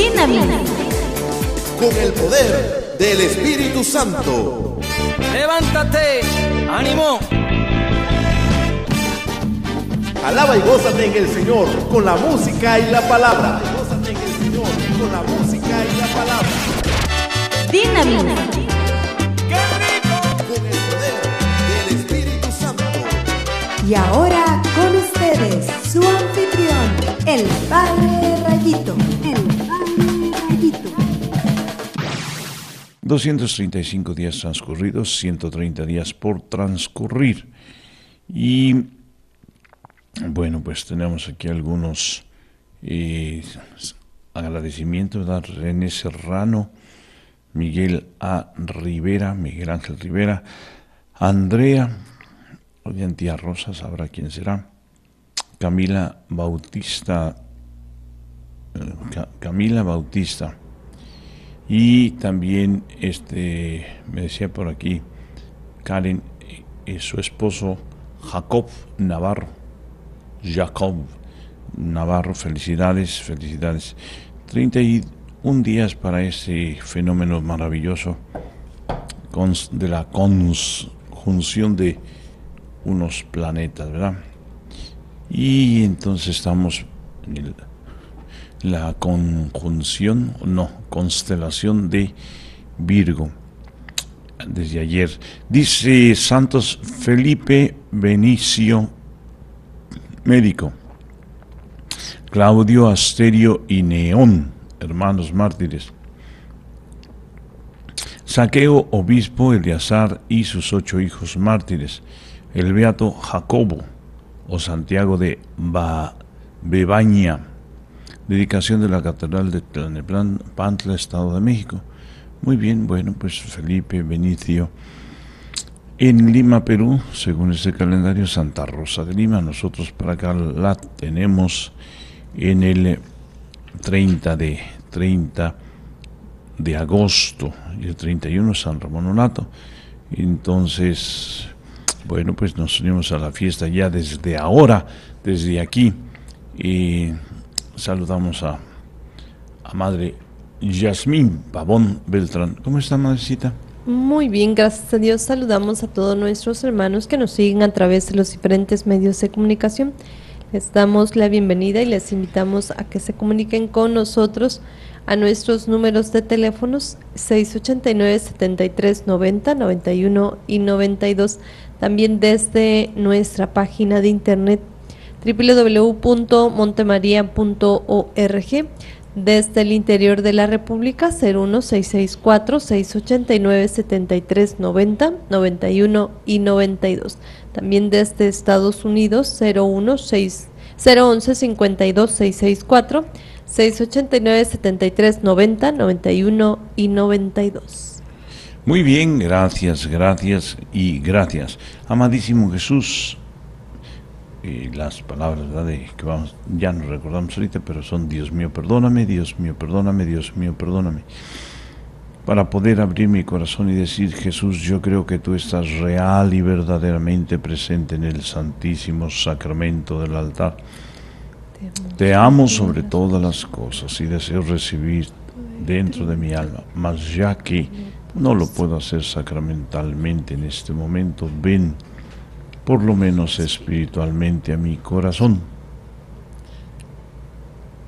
Dinamita. Con el poder del Espíritu Santo. Levántate, ánimo. Alaba y gózate en el Señor con la música y la palabra. Gózate en el Señor con la música y la palabra. Dinamita. ¡Qué rico! Con el poder del Espíritu Santo. Y ahora con ustedes, su anfitrión, el Padre Rayito. El 235 días transcurridos, 130 días por transcurrir. Y bueno, pues tenemos aquí algunos eh, agradecimientos a René Serrano, Miguel A. Rivera, Miguel Ángel Rivera, Andrea, Tía Rosa, sabrá quién será, Camila Bautista, eh, Camila Bautista, y también este me decía por aquí Karen y su esposo Jacob Navarro Jacob Navarro, felicidades, felicidades. 31 días para ese fenómeno maravilloso de la conjunción de unos planetas, ¿verdad? Y entonces estamos en la conjunción, no, constelación de Virgo desde ayer. Dice Santos Felipe Benicio médico. Claudio Asterio y Neón, hermanos mártires. Saqueo, obispo Eleazar y sus ocho hijos mártires. El beato Jacobo o Santiago de Bebaña. Dedicación de la Catedral de Tlanepantla, Estado de México. Muy bien, bueno, pues Felipe Benicio en Lima, Perú, según este calendario, Santa Rosa de Lima. Nosotros para acá la tenemos en el 30 de, 30 de agosto y el 31 San Ramón Onato. Entonces, bueno, pues nos unimos a la fiesta ya desde ahora, desde aquí. Saludamos a, a Madre Yasmín Pavón Beltrán. ¿Cómo está, madrecita? Muy bien, gracias a Dios. Saludamos a todos nuestros hermanos que nos siguen a través de los diferentes medios de comunicación. Les damos la bienvenida y les invitamos a que se comuniquen con nosotros a nuestros números de teléfonos 689 73 90 91 y 92. También desde nuestra página de internet www.montemaria.org desde el interior de la República 01664-689-7390, 91 y 92. También desde Estados Unidos 016 011 52 664 689 7390 91 y 92. Muy bien, gracias, gracias y gracias. Amadísimo Jesús, y las palabras de que vamos, ya nos recordamos ahorita, pero son Dios mío, perdóname, Dios mío, perdóname, Dios mío, perdóname. Para poder abrir mi corazón y decir, Jesús, yo creo que tú estás real y verdaderamente presente en el santísimo sacramento del altar. Te amo sobre todas las cosas y deseo recibir dentro de mi alma, mas ya que no lo puedo hacer sacramentalmente en este momento, ven por lo menos espiritualmente a mi corazón.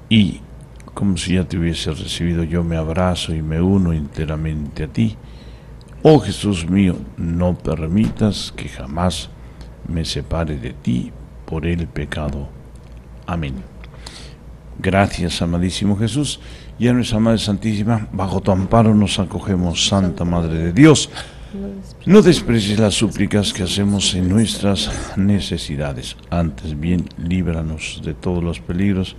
Y como si ya te hubiese recibido, yo me abrazo y me uno enteramente a ti. Oh Jesús mío, no permitas que jamás me separe de ti por el pecado. Amén. Gracias, amadísimo Jesús. Y a nuestra Madre Santísima, bajo tu amparo nos acogemos, Santa Madre de Dios. No desprecies las súplicas que hacemos en nuestras necesidades, antes bien líbranos de todos los peligros,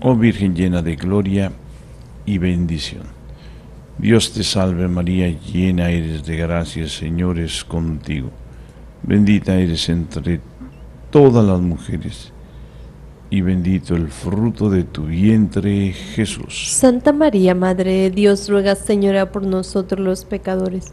oh Virgen llena de gloria y bendición. Dios te salve María, llena eres de gracia, Señor es contigo. Bendita eres entre todas las mujeres, y bendito el fruto de tu vientre, Jesús. Santa María, Madre de Dios, ruega Señora por nosotros los pecadores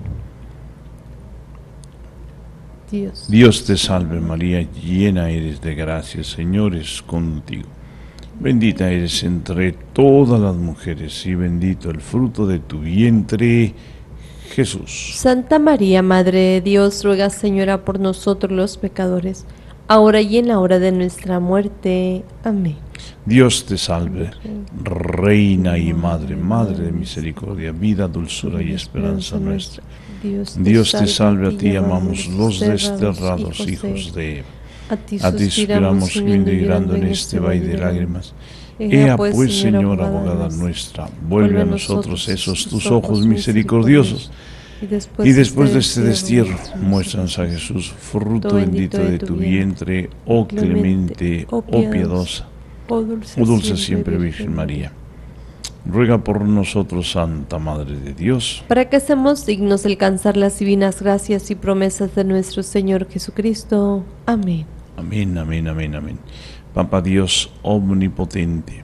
Dios. Dios te salve María, llena eres de gracia, Señor es contigo. Bendita eres entre todas las mujeres y bendito el fruto de tu vientre, Jesús. Santa María, Madre de Dios, ruega Señora por nosotros los pecadores, ahora y en la hora de nuestra muerte. Amén. Dios te salve, Reina y Madre, Madre de misericordia, vida, dulzura y esperanza nuestra. Dios te salve, a ti amamos los desterrados hijos de Eva. A ti suspiramos gimiendo y llorando en este valle de lágrimas. Ea pues, Señor, abogada nuestra, vuelve a nosotros esos tus ojos misericordiosos. Y después de este destierro, muéstranos a Jesús, fruto bendito de tu vientre, oh clemente, oh piadosa, oh oh dulce siempre Virgen María. Ruega por nosotros, Santa Madre de Dios, para que seamos dignos de alcanzar las divinas gracias y promesas de nuestro Señor Jesucristo. Amén. Amén, amén, amén, amén. Papa Dios omnipotente,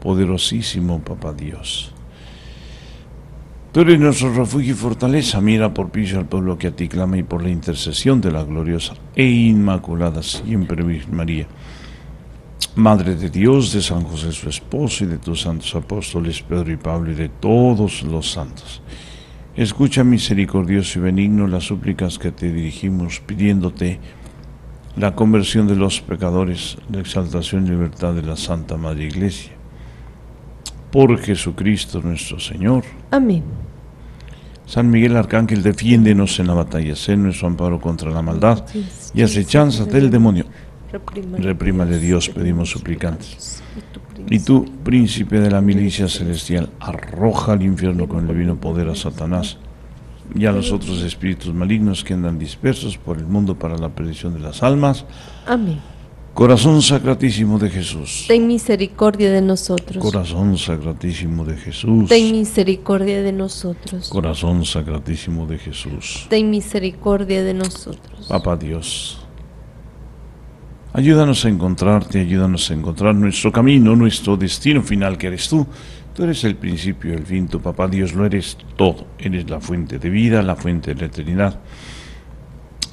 poderosísimo Papa Dios. Tú eres nuestro refugio y fortaleza. Mira por piso al pueblo que a ti clama y por la intercesión de la gloriosa e inmaculada siempre Virgen María. Madre de Dios, de San José su esposo y de tus santos apóstoles Pedro y Pablo y de todos los santos. Escucha misericordioso y benigno las súplicas que te dirigimos pidiéndote la conversión de los pecadores, la exaltación y libertad de la Santa Madre Iglesia. Por Jesucristo nuestro Señor. Amén. San Miguel Arcángel, defiéndenos en la batalla, sé nuestro amparo contra la maldad y acechanzas del demonio. Reprímale Dios, pedimos suplicantes. Y tú, príncipe de la milicia celestial, arroja al infierno con el divino poder a Satanás y a los otros espíritus malignos que andan dispersos por el mundo para la perdición de las almas. Amén. Corazón sacratísimo de Jesús. Ten misericordia de nosotros. Corazón sacratísimo de Jesús. Ten misericordia de nosotros. Corazón sacratísimo de Jesús. Ten misericordia de nosotros. Papá Dios, ayúdanos a encontrarte, ayúdanos a encontrar nuestro camino, nuestro destino final que eres tú. Tú eres el principio el fin, tu papá Dios lo eres todo. Eres la fuente de vida, la fuente de la eternidad,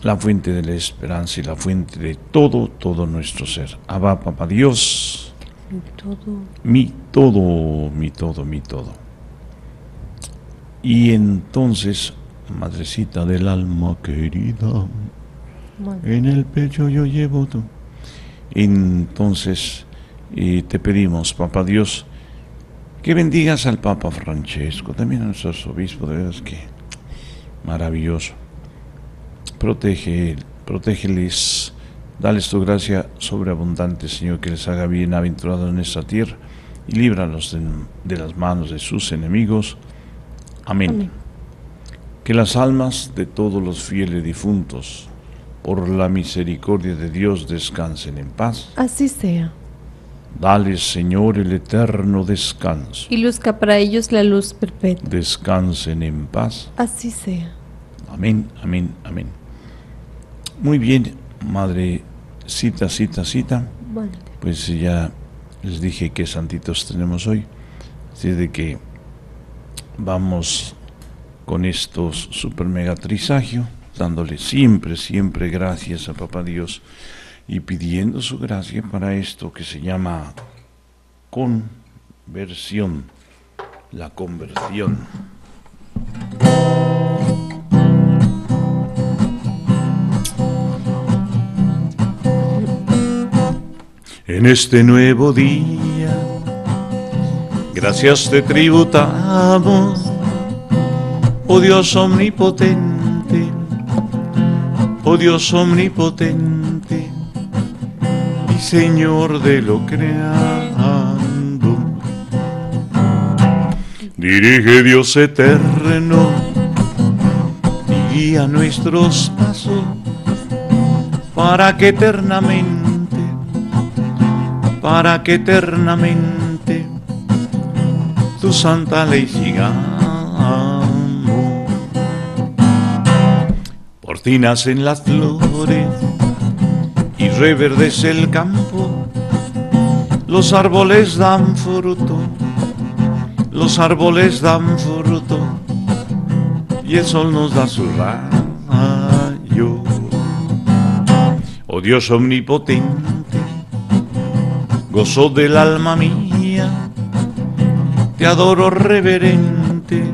la fuente de la esperanza y la fuente de todo, todo nuestro ser. Abba, papá Dios, Y todo mi todo, mi todo, mi todo. Y entonces, madrecita del alma querida, en el pecho yo llevo tú. Entonces, eh, te pedimos, Papá Dios, que bendigas al Papa Francesco, también a nuestro arzobispo, de veras que maravilloso. Protege, protégeles, dales tu gracia sobreabundante, Señor, que les haga bienaventurados en esta tierra y líbralos de, de las manos de sus enemigos. Amén. Amén. Que las almas de todos los fieles difuntos, por la misericordia de Dios, descansen en paz. Así sea. Dale, Señor, el eterno descanso. Y luzca para ellos la luz perpetua. Descansen en paz. Así sea. Amén, amén, amén. Muy bien, madre, cita, cita, cita. Vale. Pues ya les dije qué santitos tenemos hoy. Así de que vamos con estos super mega trisagio, dándole siempre, siempre gracias a Papá Dios y pidiendo su gracia para esto que se llama conversión, la conversión. En este nuevo día, gracias te tributamos, oh Dios omnipotente, Dios omnipotente y Señor de lo creado. Dirige Dios eterno y guía nuestros pasos para que eternamente para que eternamente tu santa ley sigamos. Cortinas en las flores y reverdece el campo. Los árboles dan fruto, los árboles dan fruto y el sol nos da su rayo. Oh Dios omnipotente, gozo del alma mía, te adoro reverente,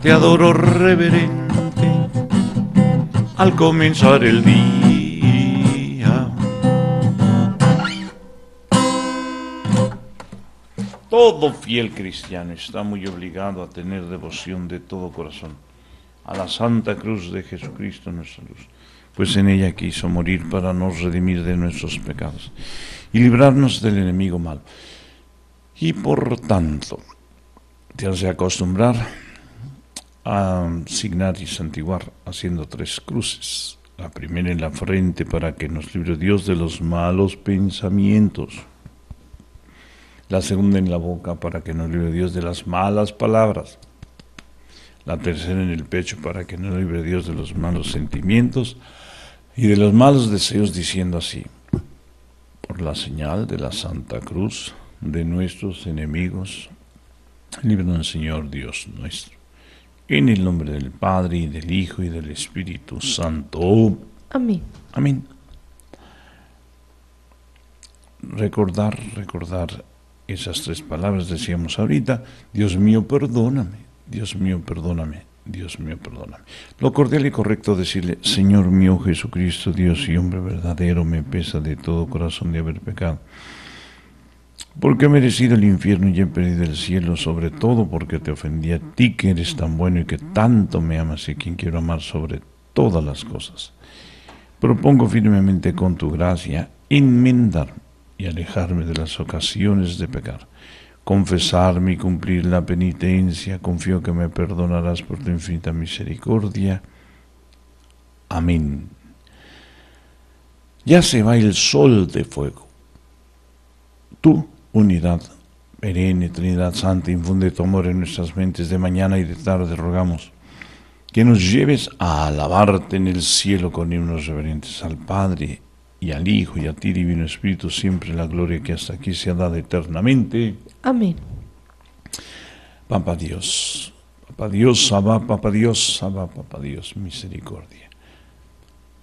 te adoro reverente al comenzar el día. Todo fiel cristiano está muy obligado a tener devoción de todo corazón a la Santa Cruz de Jesucristo nuestra luz, pues en ella quiso morir para nos redimir de nuestros pecados y librarnos del enemigo malo. Y por tanto, te has de acostumbrar a signar y santiguar haciendo tres cruces. La primera en la frente para que nos libre Dios de los malos pensamientos. La segunda en la boca para que nos libre Dios de las malas palabras. La tercera en el pecho para que nos libre Dios de los malos sentimientos y de los malos deseos diciendo así, por la señal de la Santa Cruz de nuestros enemigos, líbranos Señor Dios nuestro. En el nombre del Padre, y del Hijo, y del Espíritu Santo. Amén. Amén. Recordar, recordar esas tres palabras, decíamos ahorita, Dios mío, perdóname, Dios mío, perdóname, Dios mío, perdóname. Lo cordial y correcto decirle, Señor mío Jesucristo, Dios y hombre verdadero, me pesa de todo corazón de haber pecado porque he merecido el infierno y he perdido el cielo, sobre todo porque te ofendí a ti que eres tan bueno y que tanto me amas y quien quiero amar sobre todas las cosas. Propongo firmemente con tu gracia enmendar y alejarme de las ocasiones de pecar, confesarme y cumplir la penitencia, confío que me perdonarás por tu infinita misericordia. Amén. Ya se va el sol de fuego. Tú, unidad, perenne, Trinidad Santa, infunde tu amor en nuestras mentes de mañana y de tarde, rogamos que nos lleves a alabarte en el cielo con himnos reverentes al Padre y al Hijo y a ti, Divino Espíritu, siempre la gloria que hasta aquí se ha dado eternamente. Amén. Papa Dios, Papa Dios, Abba, Papa Dios, Abba, Papa Dios, misericordia.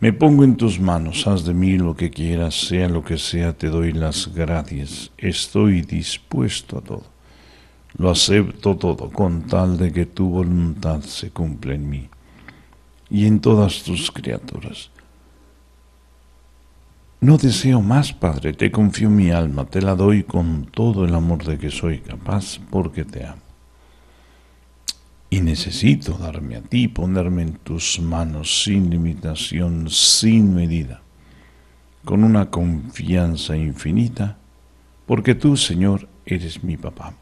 Me pongo en tus manos, haz de mí lo que quieras, sea lo que sea, te doy las gracias, estoy dispuesto a todo. Lo acepto todo con tal de que tu voluntad se cumpla en mí y en todas tus criaturas. No deseo más, Padre, te confío mi alma, te la doy con todo el amor de que soy capaz porque te amo y necesito darme a ti, ponerme en tus manos sin limitación, sin medida, con una confianza infinita, porque tú, Señor, eres mi papá.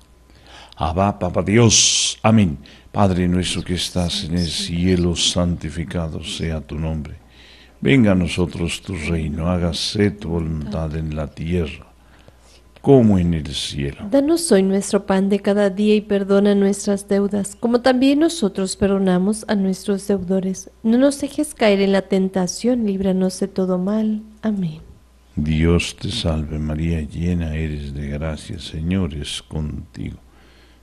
Abba, papá Dios, amén. Padre nuestro que estás en el cielo, santificado sea tu nombre. Venga a nosotros tu reino, hágase tu voluntad en la tierra como en el cielo. Danos hoy nuestro pan de cada día y perdona nuestras deudas, como también nosotros perdonamos a nuestros deudores. No nos dejes caer en la tentación, líbranos de todo mal. Amén. Dios te salve María, llena eres de gracia, Señor es contigo.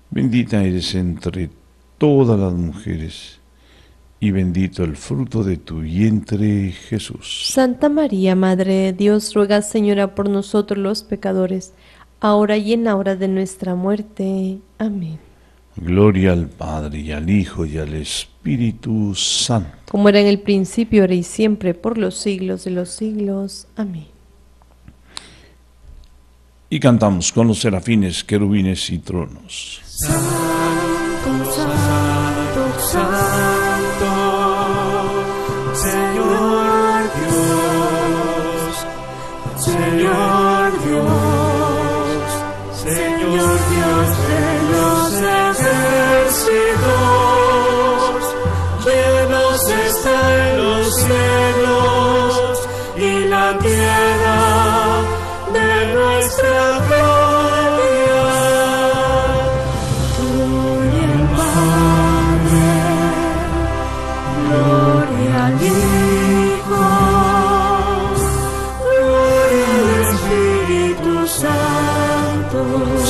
Bendita eres entre todas las mujeres y bendito el fruto de tu vientre, Jesús. Santa María, Madre de Dios, ruega, Señora, por nosotros los pecadores ahora y en la hora de nuestra muerte. Amén. Gloria al Padre y al Hijo y al Espíritu Santo. Como era en el principio, ahora y siempre, por los siglos de los siglos. Amén. Y cantamos con los serafines, querubines y tronos. Santo,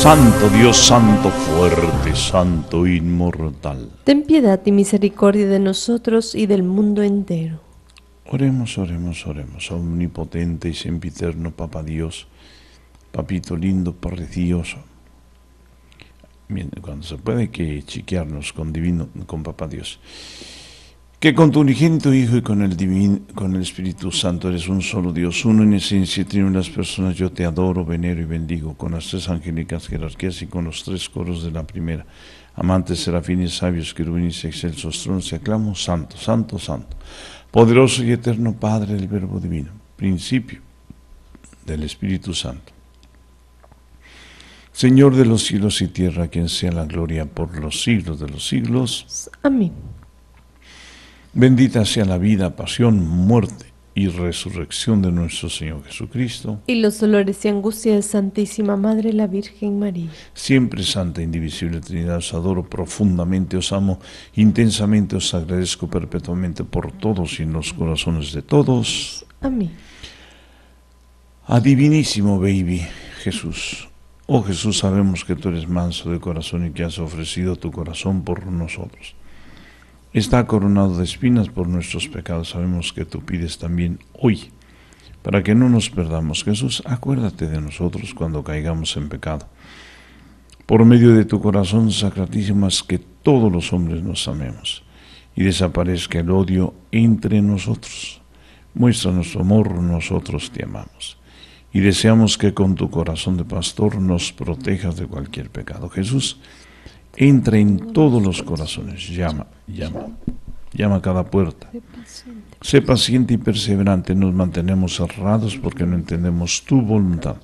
Santo Dios, santo fuerte, santo inmortal. Ten piedad y misericordia de nosotros y del mundo entero. Oremos, oremos, oremos, omnipotente y sempiterno Papa Dios, papito lindo, precioso. Cuando se puede que chiquearnos con divino, con Papa Dios. Que con tu unigénito Hijo y con el Espíritu Santo eres un solo Dios, uno en esencia y trino en las personas. Yo te adoro, venero y bendigo con las tres angélicas jerarquías y con los tres coros de la primera. Amantes, serafines, sabios, querubines, excelsos tronos, y aclamo, santo, santo, santo. Poderoso y eterno Padre del Verbo Divino, principio del Espíritu Santo. Señor de los cielos y tierra, quien sea la gloria por los siglos de los siglos. Amén. Bendita sea la vida, pasión, muerte y resurrección de nuestro Señor Jesucristo. Y los dolores y angustias de Santísima Madre, la Virgen María. Siempre Santa, Indivisible Trinidad, os adoro profundamente, os amo intensamente, os agradezco perpetuamente por todos y en los corazones de todos. Amén. A divinísimo baby Jesús. Oh Jesús, sabemos que tú eres manso de corazón y que has ofrecido tu corazón por nosotros. Está coronado de espinas por nuestros pecados. Sabemos que tú pides también hoy, para que no nos perdamos. Jesús, acuérdate de nosotros cuando caigamos en pecado. Por medio de tu corazón sacratísimo, haz que todos los hombres nos amemos y desaparezca el odio entre nosotros. Muestra nuestro amor, nosotros te amamos. Y deseamos que con tu corazón de pastor nos protejas de cualquier pecado. Jesús, entra en todos los corazones, llama, llama, llama a cada puerta. Sé paciente y perseverante, nos mantenemos cerrados porque no entendemos tu voluntad.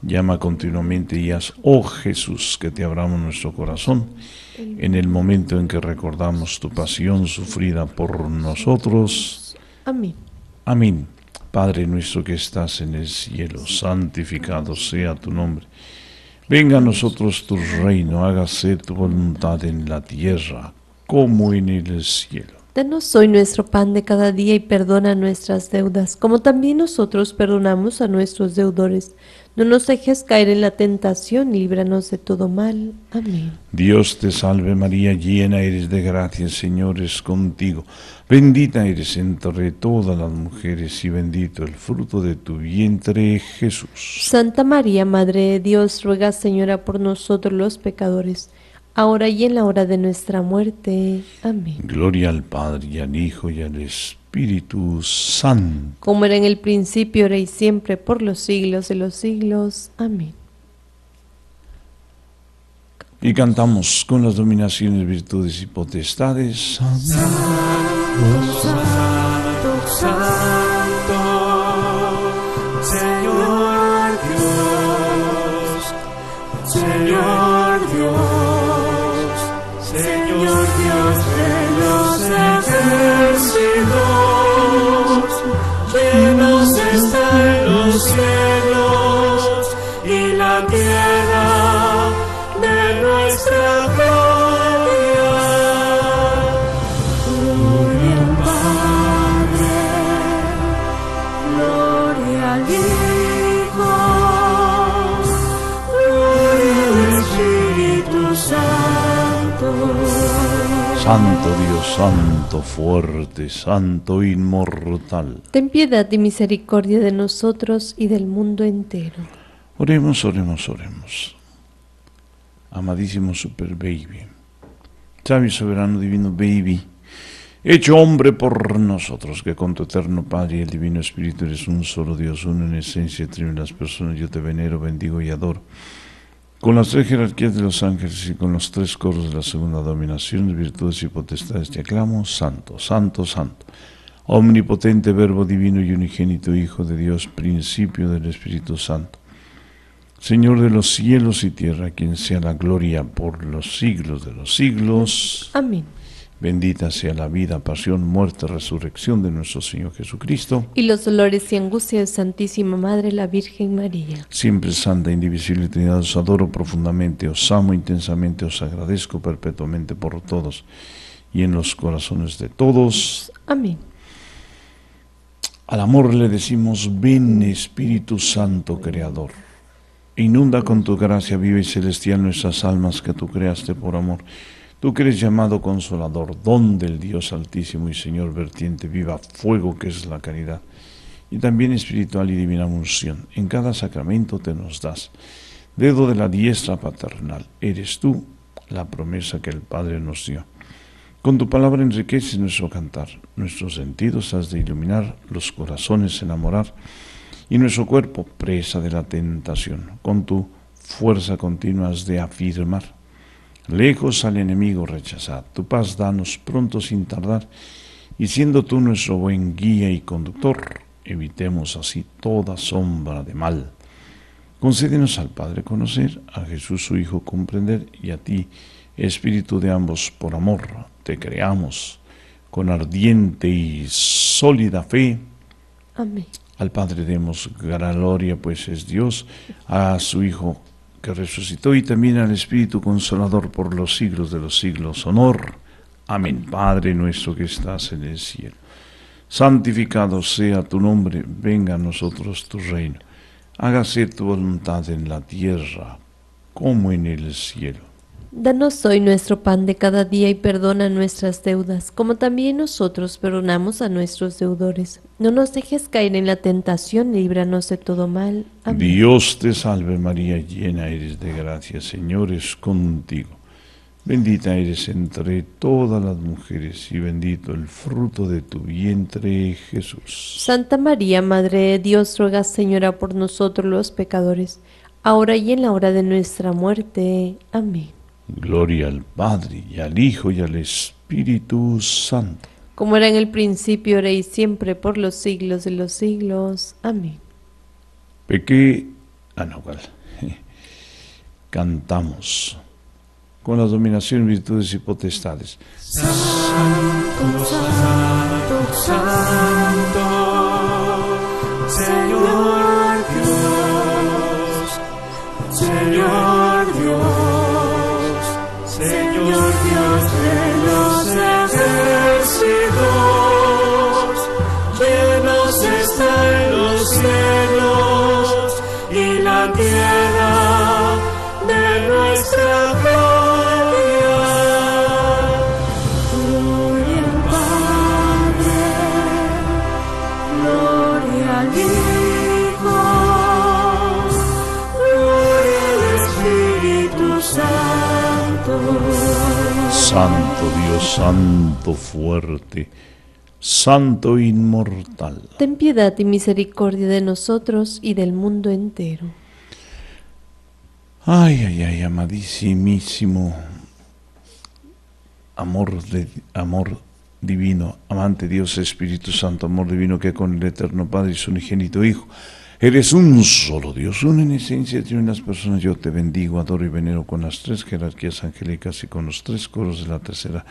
Llama continuamente y haz, oh Jesús, que te abramos nuestro corazón en el momento en que recordamos tu pasión sufrida por nosotros. Amén. Amén. Padre nuestro que estás en el cielo, santificado sea tu nombre. Venga a nosotros tu reino, hágase tu voluntad en la tierra como en el cielo. Danos hoy nuestro pan de cada día y perdona nuestras deudas, como también nosotros perdonamos a nuestros deudores. No nos dejes caer en la tentación y líbranos de todo mal. Amén. Dios te salve María, llena eres de gracia, el Señor es contigo. Bendita eres entre todas las mujeres y bendito el fruto de tu vientre Jesús. Santa María, Madre de Dios, ruega Señora por nosotros los pecadores, ahora y en la hora de nuestra muerte. Amén. Gloria al Padre y al Hijo y al Espíritu Santo. Como era en el principio, ahora y siempre, por los siglos de los siglos. Amén. Y cantamos con las dominaciones, virtudes y potestades. Santo, Santo, Santo Dios, santo fuerte, santo inmortal. Ten piedad y misericordia de nosotros y del mundo entero. Oremos, oremos, oremos. Amadísimo Super Baby, sabio soberano divino Baby, hecho hombre por nosotros, que con tu eterno Padre y el Divino Espíritu eres un solo Dios, uno en esencia, trino en las personas, yo te venero, bendigo y adoro. Con las tres jerarquías de los ángeles y con los tres coros de la segunda dominación, virtudes y potestades te aclamo, Santo, Santo, Santo. Omnipotente Verbo Divino y Unigénito Hijo de Dios, principio del Espíritu Santo. Señor de los cielos y tierra, quien sea la gloria por los siglos de los siglos. Amén. Bendita sea la vida, pasión, muerte, resurrección de nuestro Señor Jesucristo. Y los dolores y angustias de Santísima Madre, la Virgen María. Siempre santa, indivisible Trinidad, os adoro profundamente, os amo intensamente, os agradezco perpetuamente por todos y en los corazones de todos. Amén. Al amor le decimos, ven Espíritu Santo Creador. Inunda con tu gracia viva y celestial nuestras almas que tú creaste por amor. Tú que eres llamado consolador, don del Dios altísimo y Señor vertiente, viva fuego que es la caridad. Y también espiritual y divina unción. En cada sacramento te nos das. Dedo de la diestra paternal, eres tú la promesa que el Padre nos dio. Con tu palabra enriqueces nuestro cantar, nuestros sentidos has de iluminar, los corazones enamorar y nuestro cuerpo presa de la tentación. Con tu fuerza continua has de afirmar. Lejos al enemigo rechazar, tu paz danos pronto sin tardar, y siendo tú nuestro buen guía y conductor, evitemos así toda sombra de mal. Concédenos al Padre conocer, a Jesús su Hijo comprender, y a ti, Espíritu de ambos, por amor, te creamos con ardiente y sólida fe. Amén. Al Padre demos gloria, pues es Dios, a su Hijo que resucitó y también al Espíritu Consolador por los siglos de los siglos. Honor. Amén. Padre nuestro que estás en el cielo. Santificado sea tu nombre, venga a nosotros tu reino. Hágase tu voluntad en la tierra como en el cielo. Danos hoy nuestro pan de cada día y perdona nuestras deudas, como también nosotros perdonamos a nuestros deudores. No nos dejes caer en la tentación, líbranos de todo mal. Amén. Dios te salve María, llena eres de gracia, Señor es contigo. Bendita eres entre todas las mujeres y bendito el fruto de tu vientre, Jesús. Santa María, Madre de Dios, ruega Señora por nosotros los pecadores, ahora y en la hora de nuestra muerte. Amén. Gloria al Padre y al Hijo y al Espíritu Santo. Como era en el principio, ahora y siempre, por los siglos de los siglos. Amén. Pequé, ah no, ¿cuál? Cantamos con las dominaciones, virtudes y potestades. Santo, Santo, Santo, Santo Dios, Santo fuerte, Santo inmortal. Ten piedad y misericordia de nosotros y del mundo entero. Ay, ay, ay, amadísimísimo amor, de, amor divino, amante Dios Espíritu Santo, amor divino que con el Eterno Padre y su unigénito Hijo, eres un solo Dios, uno en esencia de unas personas. Yo te bendigo, adoro y venero con las tres jerarquías angélicas y con los tres coros de la tercera,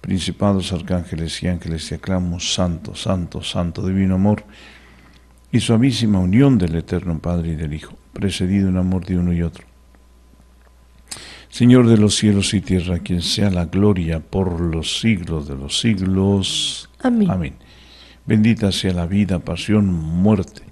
principados, arcángeles y ángeles, te aclamo, Santo, Santo, Santo, divino amor y suavísima unión del Eterno Padre y del Hijo, precedido en amor de uno y otro. Señor de los cielos y tierra, quien sea la gloria por los siglos de los siglos. Amén. Amén. Bendita sea la vida, pasión, muerte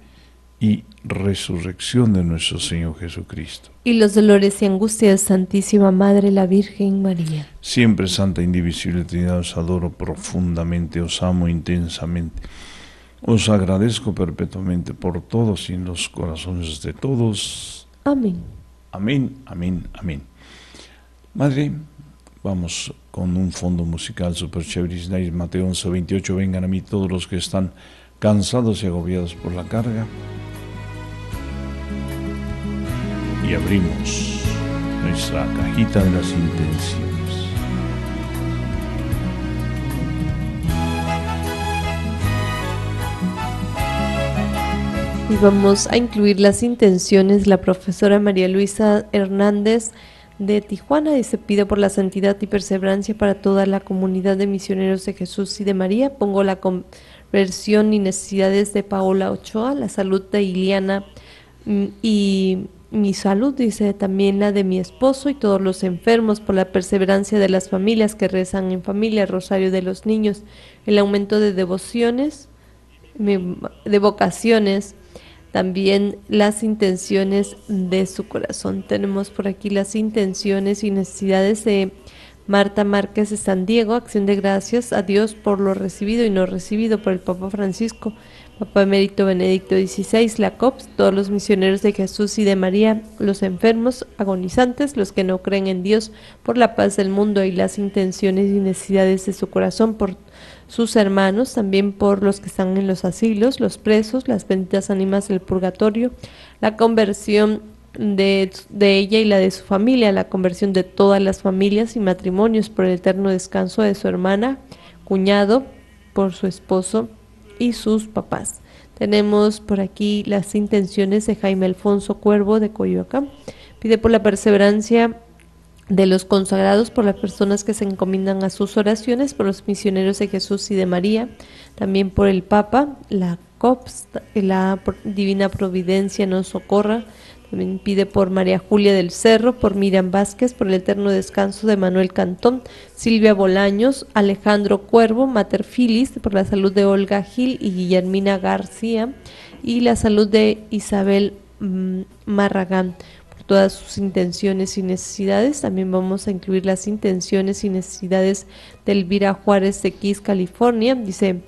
y resurrección de nuestro Señor Jesucristo. Y los dolores y angustias, Santísima Madre, la Virgen María. Siempre Santa Indivisible Trinidad, os adoro profundamente, os amo intensamente. Os agradezco perpetuamente por todos y en los corazones de todos. Amén. Amén, amén, amén. Madre, vamos con un fondo musical super chévere. Mateo 11, 28. Vengan a mí todos los que están cansados y agobiados por la carga. Y abrimos nuestra cajita de las intenciones. Y vamos a incluir las intenciones. La profesora María Luisa Hernández de Tijuana y se pide por la santidad y perseverancia para toda la comunidad de misioneros de Jesús y de María. Pongo la conversión y necesidades de Paola Ochoa, la salud de Iliana mm, y mi salud, dice también la de mi esposo y todos los enfermos por la perseverancia de las familias que rezan en familia, Rosario de los Niños, el aumento de devociones, de vocaciones, también las intenciones de su corazón. Tenemos por aquí las intenciones y necesidades de Marta Márquez de San Diego, acción de gracias a Dios por lo recibido y no recibido por el Papa Francisco, Papa Emérito Benedicto XVI, la COPS, todos los misioneros de Jesús y de María, los enfermos, agonizantes, los que no creen en Dios, por la paz del mundo y las intenciones y necesidades de su corazón, por sus hermanos, también por los que están en los asilos, los presos, las benditas ánimas del purgatorio, la conversión de, de, ella y la de su familia, la conversión de todas las familias y matrimonios por el eterno descanso de su hermana, cuñado, por su esposo y sus papás. Tenemos por aquí las intenciones de Jaime Alfonso Cuervo de Coyoacán. Pide por la perseverancia de los consagrados, por las personas que se encomiendan a sus oraciones, por los misioneros de Jesús y de María, también por el Papa, la COPS, la Divina Providencia nos socorra, también pide por María Julia del Cerro, por Miriam Vázquez, por el eterno descanso de Manuel Cantón, Silvia Bolaños, Alejandro Cuervo, Mater Filis, por la salud de Olga Gil y Guillermina García, y la salud de Isabel mm, Marragán todas sus intenciones y necesidades. También vamos a incluir las intenciones y necesidades de Elvira Juárez de Keys, California. Dice,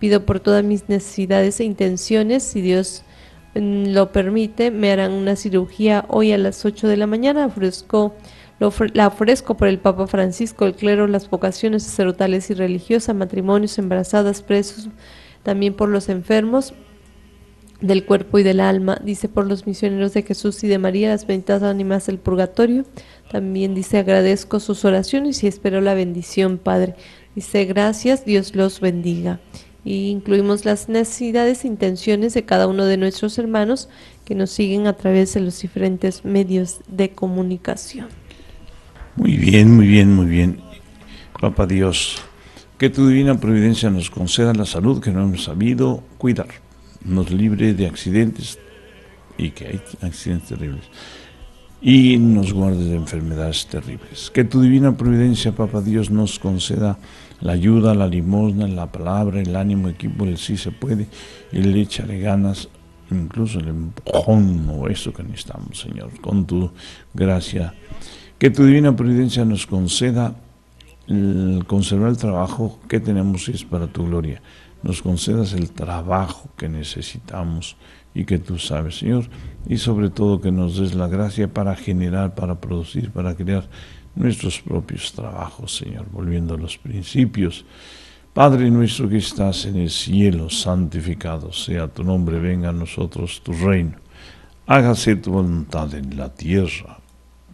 pido por todas mis necesidades e intenciones, si Dios lo permite, me harán una cirugía hoy a las 8 de la mañana. Ofrezco, la ofrezco por el Papa Francisco, el clero, las vocaciones sacerdotales y religiosas, matrimonios, embarazadas, presos, también por los enfermos, del cuerpo y del alma, dice por los misioneros de Jesús y de María, las benditas ánimas del purgatorio. También dice agradezco sus oraciones y espero la bendición, Padre. Dice gracias, Dios los bendiga. Y incluimos las necesidades e intenciones de cada uno de nuestros hermanos que nos siguen a través de los diferentes medios de comunicación. Muy bien, muy bien, muy bien. Papa Dios, que tu divina providencia nos conceda la salud que no hemos sabido cuidar nos libre de accidentes y que hay accidentes terribles y nos guarde de enfermedades terribles. Que tu divina providencia, Papa Dios, nos conceda la ayuda, la limosna, la palabra, el ánimo, equipo, el sí se puede, y le echaré ganas, incluso el empujón o eso que necesitamos, Señor, con tu gracia. Que tu divina providencia nos conceda el conservar el trabajo que tenemos y es para tu gloria. Nos concedas el trabajo que necesitamos y que tú sabes, Señor, y sobre todo que nos des la gracia para generar, para producir, para crear nuestros propios trabajos, Señor, volviendo a los principios. Padre nuestro que estás en el cielo, santificado sea tu nombre, venga a nosotros tu reino. Hágase tu voluntad en la tierra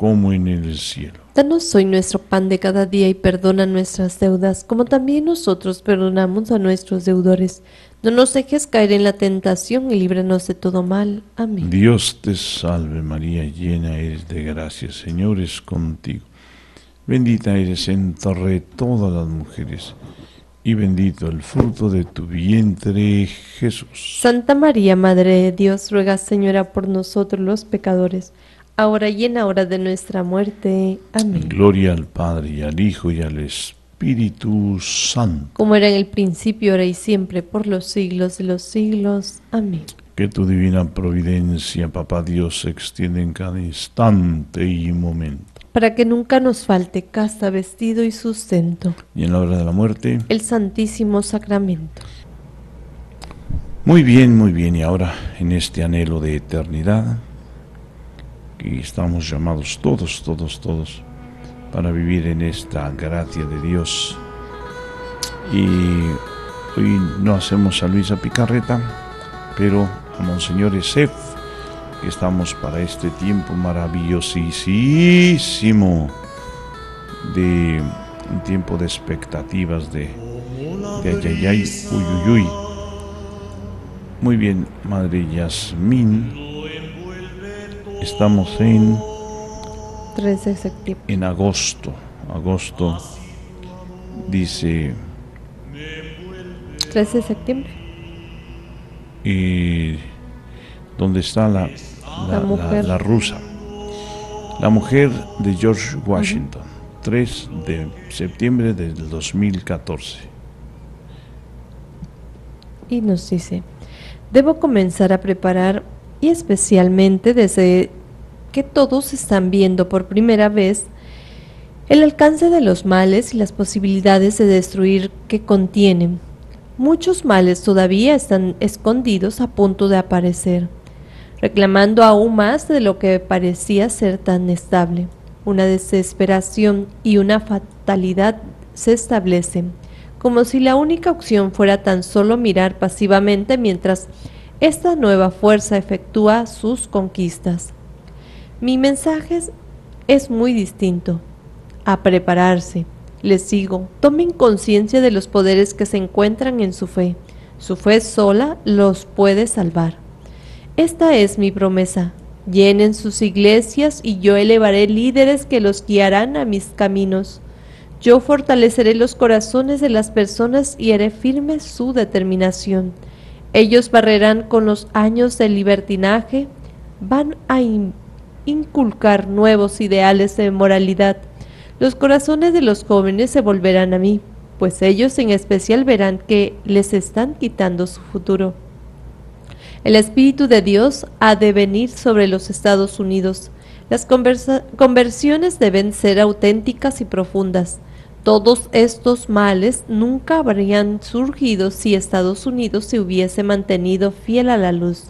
como en el cielo. Danos hoy nuestro pan de cada día y perdona nuestras deudas, como también nosotros perdonamos a nuestros deudores. No nos dejes caer en la tentación y líbranos de todo mal. Amén. Dios te salve María, llena eres de gracia, Señor es contigo. Bendita eres entre todas las mujeres, y bendito el fruto de tu vientre, Jesús. Santa María, Madre de Dios, ruega Señora por nosotros los pecadores ahora y en la hora de nuestra muerte. Amén. Gloria al Padre y al Hijo y al Espíritu Santo. Como era en el principio, ahora y siempre, por los siglos de los siglos. Amén. Que tu divina providencia, Papá Dios, se extienda en cada instante y momento. Para que nunca nos falte casa, vestido y sustento. Y en la hora de la muerte. El Santísimo Sacramento. Muy bien, muy bien. Y ahora, en este anhelo de eternidad, y estamos llamados todos, todos, todos para vivir en esta gracia de Dios. Y hoy no hacemos a Luisa Picarreta, pero a Monseñor Esef, que estamos para este tiempo maravillosísimo de un tiempo de expectativas de, de ayayay, uy, Muy bien, Madre Yasmín Estamos en 13 de septiembre. En agosto. Agosto dice 13 de septiembre. Y donde está la, la, rusa. La mujer de George Washington. 3 de septiembre del 2014. Y nos dice, Debo comenzar a preparar y especialmente desde que todos están viendo por primera vez el alcance de los males y las posibilidades de destruir que contienen. Muchos males todavía están escondidos a punto de aparecer, reclamando aún más de lo que parecía ser tan estable. Una desesperación y una fatalidad se establecen, como si la única opción fuera tan solo mirar pasivamente mientras esta nueva fuerza efectúa sus conquistas. Mi mensaje es muy distinto a prepararse. Les sigo, tomen conciencia de los poderes que se encuentran en su fe. Su fe sola los puede salvar. Esta es mi promesa. Llenen sus iglesias y yo elevaré líderes que los guiarán a mis caminos. Yo fortaleceré los corazones de las personas y haré firme su determinación. Ellos barrerán con los años de libertinaje, van a inculcar nuevos ideales de moralidad los corazones de los jóvenes se volverán a mí, pues ellos en especial verán que les están quitando su futuro. El Espíritu de Dios ha de venir sobre los Estados Unidos. Las conversiones deben ser auténticas y profundas. Todos estos males nunca habrían surgido si Estados Unidos se hubiese mantenido fiel a la luz.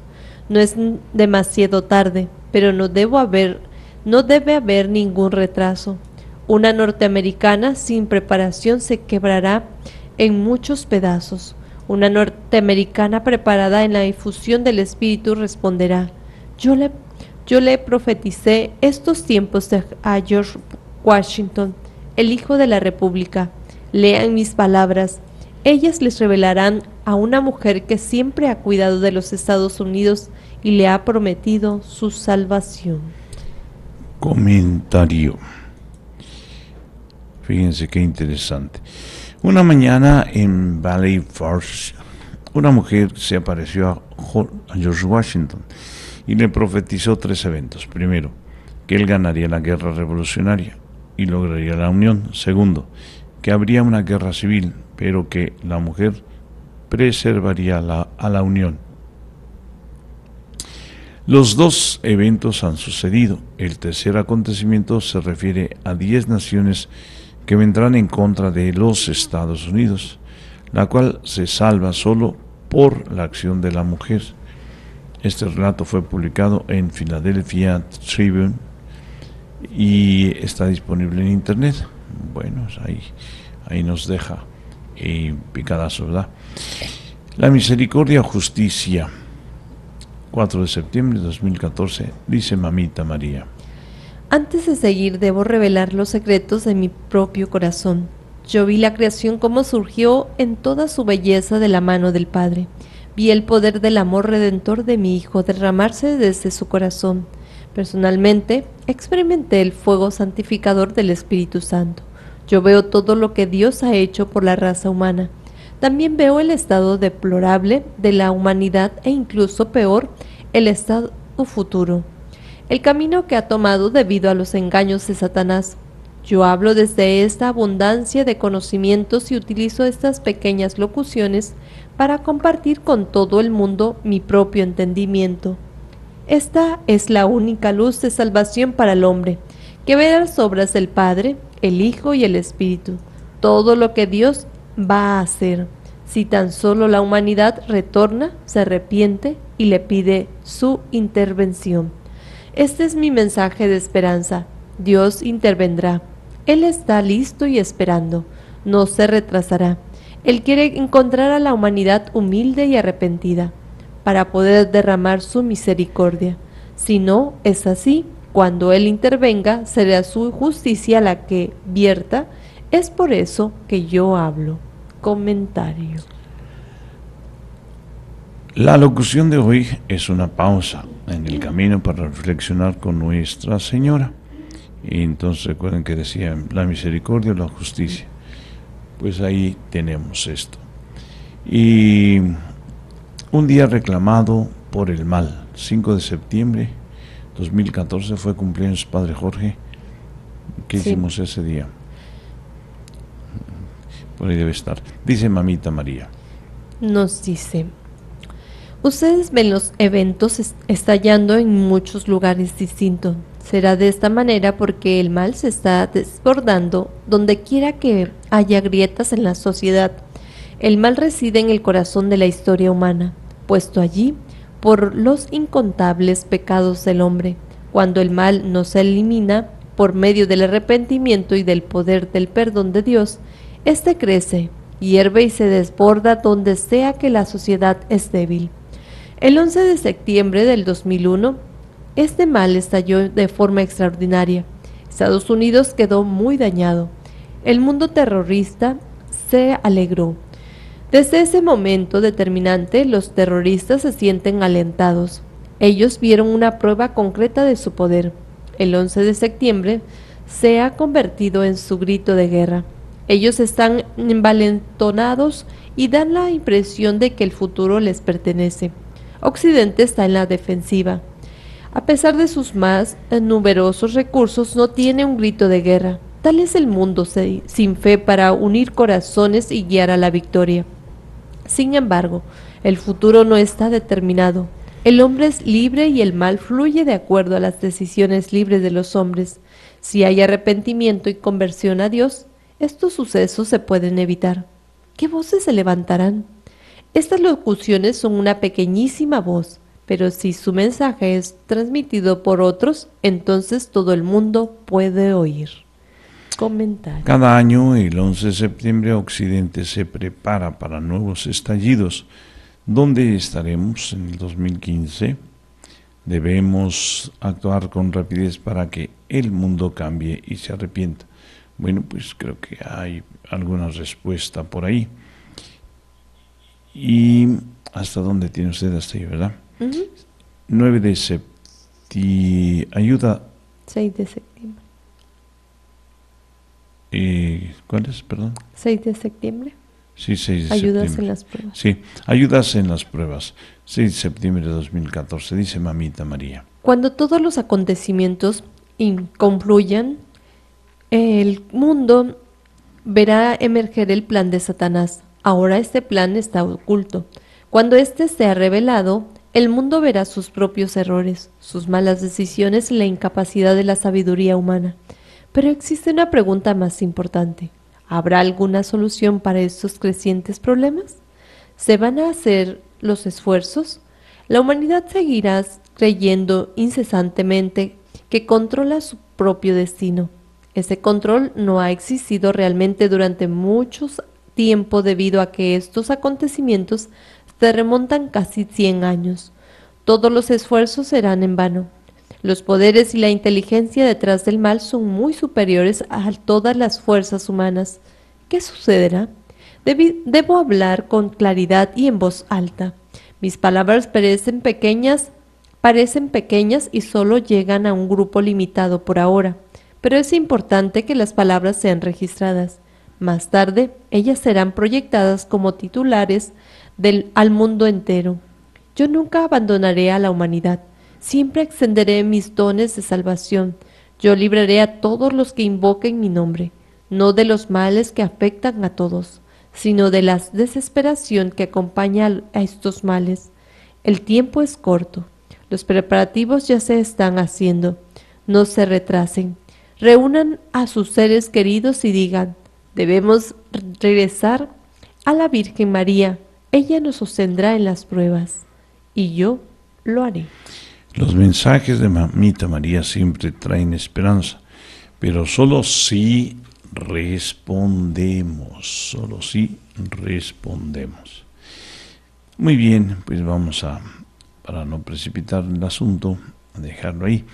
No es demasiado tarde, pero no, debo haber, no debe haber ningún retraso. Una norteamericana sin preparación se quebrará en muchos pedazos. Una norteamericana preparada en la difusión del Espíritu responderá, yo le, yo le profeticé estos tiempos a George Washington, el Hijo de la República. Lean mis palabras. Ellas les revelarán a una mujer que siempre ha cuidado de los Estados Unidos y le ha prometido su salvación. Comentario. Fíjense qué interesante. Una mañana en Valley Forge, una mujer se apareció a George Washington y le profetizó tres eventos. Primero, que él ganaría la guerra revolucionaria y lograría la unión. Segundo, que habría una guerra civil, pero que la mujer preservaría a la unión. Los dos eventos han sucedido. El tercer acontecimiento se refiere a diez naciones que vendrán en contra de los Estados Unidos, la cual se salva solo por la acción de la mujer. Este relato fue publicado en Philadelphia Tribune y está disponible en internet. Bueno, ahí, ahí nos deja eh, picadazo, ¿verdad? La misericordia justicia. 4 de septiembre de 2014, dice Mamita María. Antes de seguir, debo revelar los secretos de mi propio corazón. Yo vi la creación como surgió en toda su belleza de la mano del Padre. Vi el poder del amor redentor de mi Hijo derramarse desde su corazón. Personalmente, experimenté el fuego santificador del Espíritu Santo. Yo veo todo lo que Dios ha hecho por la raza humana. También veo el estado deplorable de la humanidad e incluso peor, el estado futuro el camino que ha tomado debido a los engaños de Satanás. Yo hablo desde esta abundancia de conocimientos y utilizo estas pequeñas locuciones para compartir con todo el mundo mi propio entendimiento. Esta es la única luz de salvación para el hombre, que ve las obras del Padre, el Hijo y el Espíritu, todo lo que Dios va a hacer, si tan solo la humanidad retorna, se arrepiente y le pide su intervención. Este es mi mensaje de esperanza. Dios intervendrá. Él está listo y esperando. No se retrasará. Él quiere encontrar a la humanidad humilde y arrepentida para poder derramar su misericordia. Si no es así, cuando Él intervenga, será su justicia la que vierta. Es por eso que yo hablo. Comentario. La locución de hoy es una pausa en el camino para reflexionar con Nuestra Señora. Y entonces recuerden que decía la misericordia y la justicia. Pues ahí tenemos esto. Y un día reclamado por el mal, 5 de septiembre 2014 fue cumpleaños Padre Jorge. ¿Qué hicimos ese día? Por ahí debe estar. Dice Mamita María. Nos dice, Ustedes ven los eventos es- estallando en muchos lugares distintos. Será de esta manera porque el mal se está desbordando donde quiera que haya grietas en la sociedad. El mal reside en el corazón de la historia humana, puesto allí por los incontables pecados del hombre. Cuando el mal no se elimina por medio del arrepentimiento y del poder del perdón de Dios, éste crece, hierve y se desborda donde sea que la sociedad es débil. El 11 de septiembre del 2001, este mal estalló de forma extraordinaria. Estados Unidos quedó muy dañado. El mundo terrorista se alegró. Desde ese momento determinante, los terroristas se sienten alentados. Ellos vieron una prueba concreta de su poder. El 11 de septiembre se ha convertido en su grito de guerra. Ellos están envalentonados y dan la impresión de que el futuro les pertenece. Occidente está en la defensiva. A pesar de sus más numerosos recursos, no tiene un grito de guerra. Tal es el mundo sin fe para unir corazones y guiar a la victoria. Sin embargo, el futuro no está determinado. El hombre es libre y el mal fluye de acuerdo a las decisiones libres de los hombres. Si hay arrepentimiento y conversión a Dios, estos sucesos se pueden evitar. ¿Qué voces se levantarán? Estas locuciones son una pequeñísima voz, pero si su mensaje es transmitido por otros, entonces todo el mundo puede oír. Comentario. Cada año, el 11 de septiembre, Occidente se prepara para nuevos estallidos. ¿Dónde estaremos en el 2015? Debemos actuar con rapidez para que el mundo cambie y se arrepienta. Bueno, pues creo que hay alguna respuesta por ahí. ¿Y hasta dónde tiene usted hasta ahí, verdad? 9 de septiembre. Ayuda. 6 de septiembre. eh, ¿Cuál es? Perdón. 6 de septiembre. Sí, 6 de Ayudas septiembre. en las pruebas. Sí, ayudas en las pruebas. 6 de septiembre de 2014, dice Mamita María. Cuando todos los acontecimientos confluyan, el mundo verá emerger el plan de Satanás. Ahora este plan está oculto. Cuando éste sea revelado, el mundo verá sus propios errores, sus malas decisiones y la incapacidad de la sabiduría humana. Pero existe una pregunta más importante. ¿Habrá alguna solución para estos crecientes problemas? ¿Se van a hacer los esfuerzos? La humanidad seguirá creyendo incesantemente que controla su propio destino. Ese control no ha existido realmente durante mucho tiempo debido a que estos acontecimientos se remontan casi 100 años. Todos los esfuerzos serán en vano. Los poderes y la inteligencia detrás del mal son muy superiores a todas las fuerzas humanas. ¿Qué sucederá? Debo hablar con claridad y en voz alta. Mis palabras parecen pequeñas, parecen pequeñas y solo llegan a un grupo limitado por ahora, pero es importante que las palabras sean registradas. Más tarde, ellas serán proyectadas como titulares del, al mundo entero. Yo nunca abandonaré a la humanidad, siempre extenderé mis dones de salvación. Yo libraré a todos los que invoquen mi nombre, no de los males que afectan a todos, sino de la desesperación que acompaña a estos males. El tiempo es corto, los preparativos ya se están haciendo, no se retrasen. Reúnan a sus seres queridos y digan, debemos regresar a la Virgen María, ella nos sostendrá en las pruebas, y yo lo haré. Los mensajes de Mamita María siempre traen esperanza, pero solo si respondemos, solo si respondemos. Muy bien, pues vamos a, para no precipitar el asunto, a dejarlo ahí,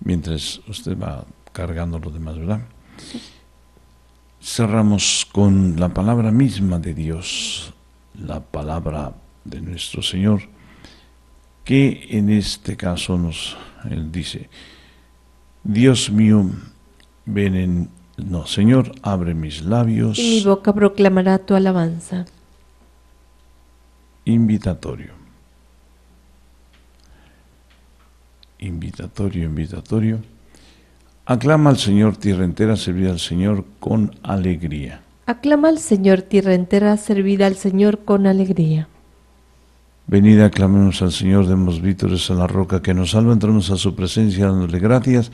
mientras usted va cargando lo demás, ¿verdad? Cerramos con la palabra misma de Dios, la palabra de nuestro Señor, que en este caso nos él dice, Dios mío, ven en, no, Señor, abre mis labios, Y mi boca proclamará tu alabanza. invitatorio. Invitatorio, invitatorio. Aclama al Señor tierra entera, servid al Señor con alegría. Aclama al Señor tierra entera, servid al Señor con alegría. Venid, aclamemos al Señor, demos vítores a la roca que nos salva, entremos a su presencia dándole gracias,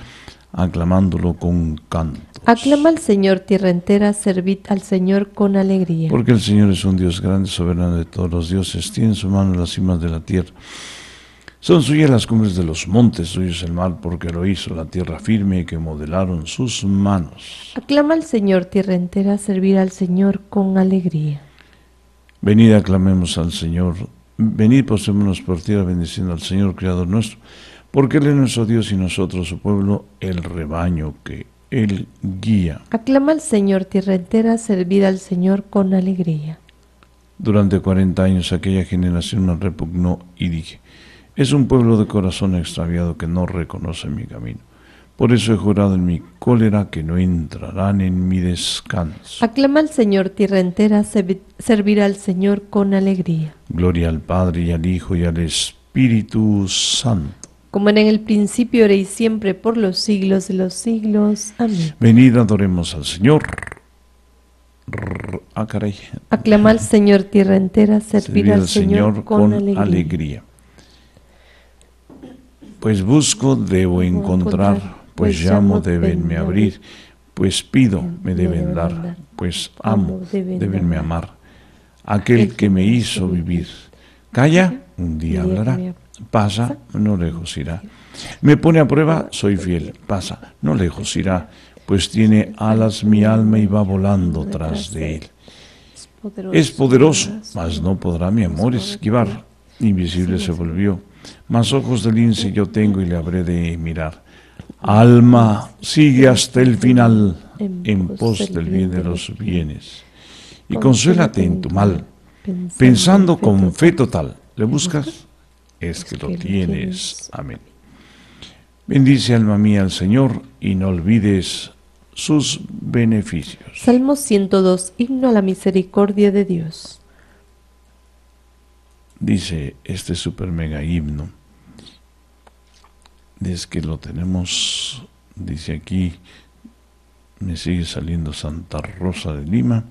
aclamándolo con cantos. Aclama al Señor tierra entera, servid al Señor con alegría. Porque el Señor es un Dios grande, soberano de todos los dioses, tiene en su mano las cimas de la tierra. Son suyas las cumbres de los montes, suyo es el mar, porque lo hizo la tierra firme que modelaron sus manos. Aclama al Señor tierra entera, servir al Señor con alegría. Venid, aclamemos al Señor. Venid, posémonos por tierra, bendiciendo al Señor, Creador nuestro, porque Él es nuestro Dios y nosotros su pueblo, el rebaño que Él guía. Aclama al Señor tierra entera, servid al Señor con alegría. Durante cuarenta años aquella generación me repugnó y dije, es un pueblo de corazón extraviado que no reconoce mi camino. Por eso he jurado en mi cólera que no entrarán en mi descanso. Aclama al Señor tierra entera, servi- servirá al Señor con alegría. Gloria al Padre y al Hijo y al Espíritu Santo. Como era en el principio, ahora y siempre, por los siglos de los siglos. Amén. Venid, adoremos al Señor. Ah, caray. Aclama al Señor tierra entera, Servir servirá al Señor, con, alegría. alegría. Pues busco, debo encontrar, pues pues llamo, debenme abrir, pues pido, me deben dar, pues amo, amo, deben debenme amar. Aquel que me hizo vivir. Calla, un día hablará. Pasa, no lejos irá. Me pone a prueba, soy fiel. Pasa, no lejos irá, pues tiene alas mi alma y va volando tras de él. Es poderoso, mas no podrá mi amor esquivar. Invisible se volvió, mas ojos de lince yo tengo y le habré de mirar. Alma, sigue hasta el final en pos del bien de los bienes. Y consuélate en tu mal, pensando con fe total. ¿Le buscas? Es que lo tienes. Amén. Bendice alma mía al Señor y no olvides sus beneficios. Salmo 102, himno a la misericordia de Dios. Dice este super mega himno. Desde que lo tenemos, dice aquí, me sigue saliendo Santa Rosa de Lima,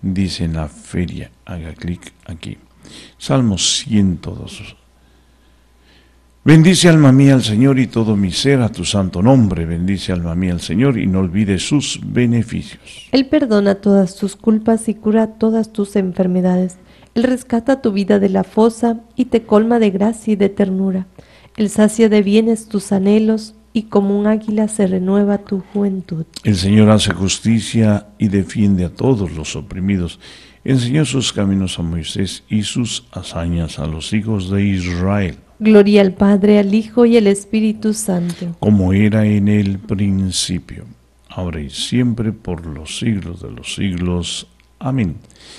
dice en la feria, haga clic aquí. Salmo 102. Bendice alma mía al Señor y todo mi ser a tu santo nombre. Bendice alma mía al Señor y no olvides sus beneficios. Él perdona todas tus culpas y cura todas tus enfermedades. Él rescata tu vida de la fosa y te colma de gracia y de ternura. Él sacia de bienes tus anhelos y como un águila se renueva tu juventud. El Señor hace justicia y defiende a todos los oprimidos. Enseñó sus caminos a Moisés y sus hazañas a los hijos de Israel, Gloria al Padre, al Hijo y al Espíritu Santo. como era en el principio, ahora y siempre, por los siglos de los siglos. Amén.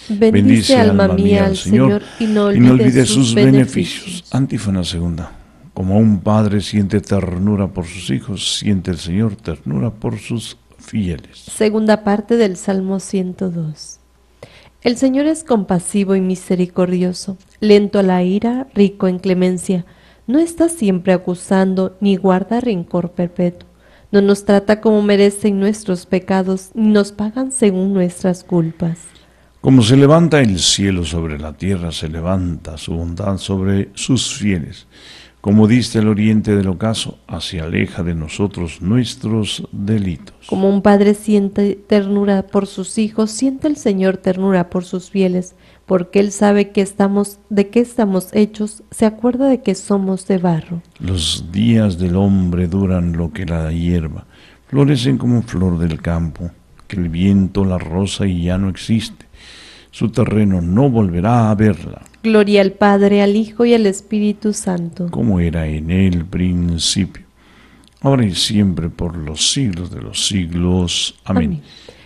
Bendice, alma mía al Señor, y no olvides, sus, beneficios. Antífona segunda. Como un padre siente ternura por sus hijos, siente el Señor ternura por sus fieles. Segunda parte del Salmo 102. El Señor es compasivo y misericordioso, lento a la ira, rico en clemencia. No está siempre acusando ni guarda rencor perpetuo. No nos trata como merecen nuestros pecados, ni nos pagan según nuestras culpas. Como se levanta el cielo sobre la tierra, se levanta su bondad sobre sus fieles. Como diste el oriente del ocaso, así aleja de nosotros nuestros delitos. Como un padre siente ternura por sus hijos, siente el Señor ternura por sus fieles, porque Él sabe que estamos, de qué estamos hechos, se acuerda de que somos de barro. Los días del hombre duran lo que la hierba, florecen como flor del campo, que el viento la rosa y ya no existe. Su terreno no volverá a verla, Gloria al Padre, al Hijo y al Espíritu Santo. como era en el principio, ahora y siempre por los siglos de los siglos. Amén. Amén.